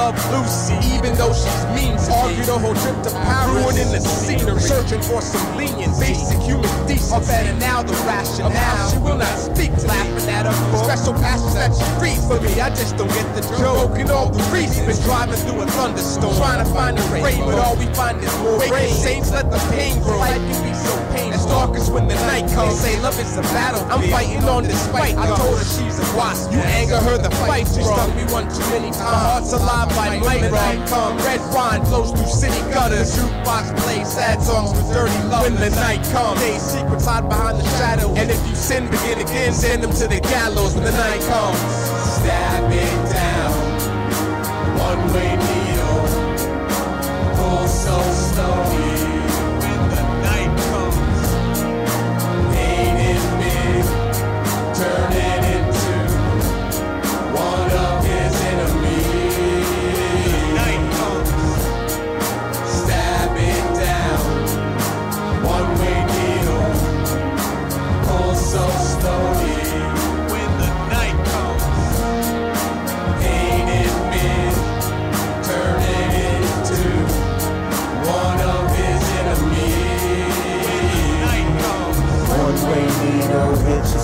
even though she's mean to Argue the whole trip to Paris, ruining the scenery, searching for some leniency, basic human decency. Or better now, the rationale. Now she will not speak to laughing at her for special passions that she reads for me. I just don't get the joke. And all the reason been driving through a thunderstorm, trying to find a rain, but all we find is more rain. Saints let the pain grow. Comes. They say love is a battle. I'm fighting on this fight. I told her she's a wasp. You anger her, the fight. She stung me one too many times. My heart's alive by might. Night come. Red wine flows through city gutters. Jukebox plays sad songs with dirty love. When the night comes, they secrets hide behind the shadow. And if you sin, begin again. Send them to the gallows when the night comes. Stab it down. One way needle. Pull so slowly.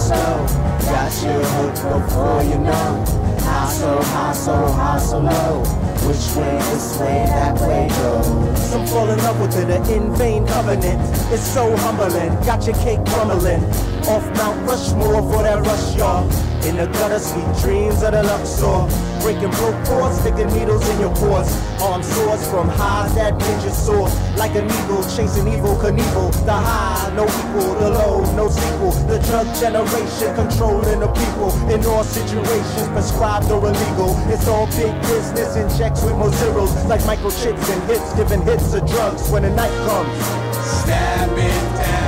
Slow. Got you hooked before you know. High so high, so high, so low. Which way, this way, that way goes. I'm falling in love with it, an in vain covenant. It's so humbling, got your cake crumbling. Off Mount Rushmore for that rush, y'all. In the gutter, sweet dreams of the Luxor. Breaking broke cords, sticking needles in your pores. Arm swords from highs that ninja soar. Like an eagle chasing Evel Knievel. The high, no equal. The low, no sequel. The drug generation controlling the people. In all situations, prescribed or illegal. It's all big business checks with more zeros. Like microchips and hits, giving hits of drugs when the night comes. Stab it down.